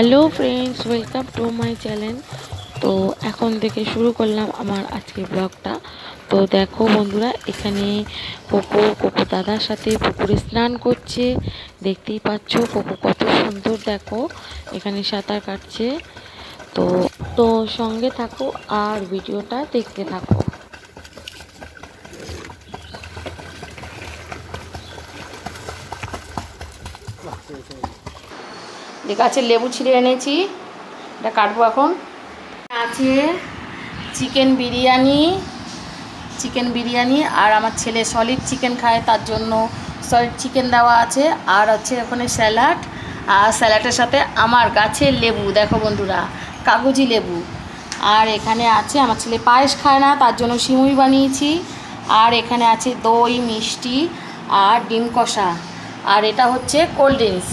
Hello friends welcome to my channel তো এখন থেকে শুরু করলাম আমার আজকের ব্লগটা। তো দেখো বন্ধুরা, এখানে কোকো কোকো দাদার সাথে পুকুরে স্নান করছে। দেখতেই পাচ্ছ কোকো কত সুন্দর, দেখো, এখানে সাঁতার কাটছে। তো তো সঙ্গে থাকো আর ভিডিওটা দেখতে থাকো। যে গাছের লেবু ছিঁড়ে এনেছি, এটা কাটবো এখন। আছে চিকেন বিরিয়ানি চিকেন বিরিয়ানি, আর আমার ছেলে সলিড চিকেন খায়, তার জন্য সলিড চিকেন দেওয়া আছে, আর হচ্ছে ওখানে স্যালাড, আর স্যালাডের সাথে আমার গাছের লেবু, দেখো বন্ধুরা, কাগজি লেবু। আর এখানে আছে, আমার ছেলে পায়েস খায় না, তার জন্য সিমুই বানিয়েছি, আর এখানে আছে দই, মিষ্টি, আর ডিম কষা, আর এটা হচ্ছে কোল্ড ড্রিঙ্কস,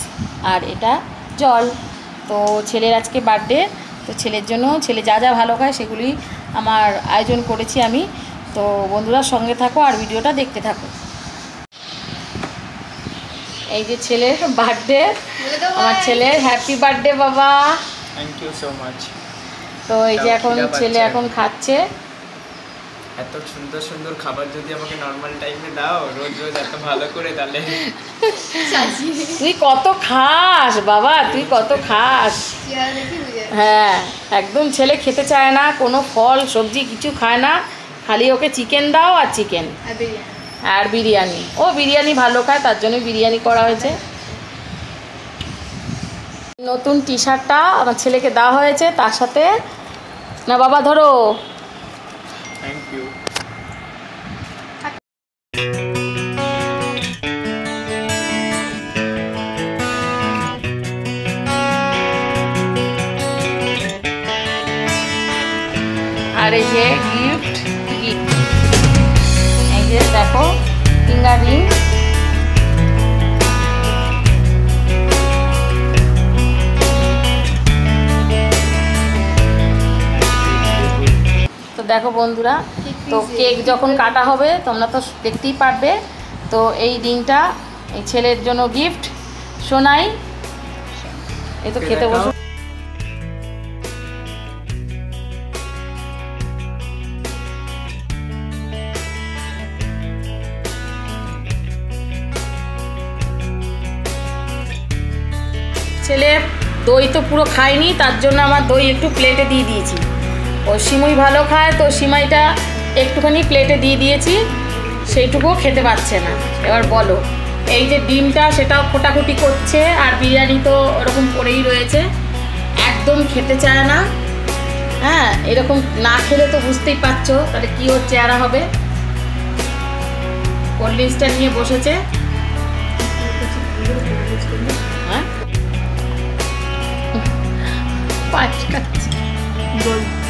আর এটা জল। তো ছেলের আজকে বার্থডে তো ছেলের জন্য ছেলে যা যা ভালো খায় সেগুলি আমার আয়োজন করেছি আমি। তো বন্ধুরা সঙ্গে থাকো আর ভিডিওটা দেখতে থাকো। এই যে ছেলের বার্থডে আমার ছেলের হ্যাপি বার্থডে বাবা। থ্যাংক ইউ সো মাচ তো এই যে এখন ছেলে এখন খাচ্ছে। এত সুন্দর সুন্দর খাবার যদি আমাকে নর্মাল টাইমে দাও রোজ রোজ এত ভালো করে তাহলে। তুই কত খাস বাবা তুই কত খাস। হ্যাঁ একদম ছেলে খেতে চায় না কোনো ফল সবজি কিছু খায় না। খালি ওকে চিকেন দাও আর চিকেন আর বিরিয়ানি? ও বিরিয়ানি ভালো খায় তার জন্য বিরিয়ানি করা হয়েছে। নতুন টি শার্টটা আমার ছেলেকে দেওয়া হয়েছে তার সাথে না বাবা ধরো। দেখো। ফিঙ্গার তো দেখো বন্ধুরা, তো কেক যখন কাটা হবে, তোমরা তো দেখতেই পারবে। তো এই রিংটা এই ছেলের জন্য গিফট শোনাই এই তো খেতে বসে ছেলে দই তো পুরো খায়নি, তার জন্য আমার দই একটু প্লেটে দিয়ে দিয়েছি। ও সিমুই ভালো খায়, তো সিমাইটা একটুখানি প্লেটে দিয়ে দিয়েছি, সেইটুকুও খেতে পারছে না। এবার বলো, এই যে ডিমটা সেটাও খোটাখুটি করছে, আর বিরিয়ানি তো ওরকম পড়েই রয়েছে, একদম খেতে চায় না। হ্যাঁ এরকম না খেলে তো বুঝতেই পারছ, তাহলে কী ওর চেহারা হবে? কোল্ড ড্রিঙ্কসটা নিয়ে বসেছে। হ্যাঁ পায়েস খাচ্ছে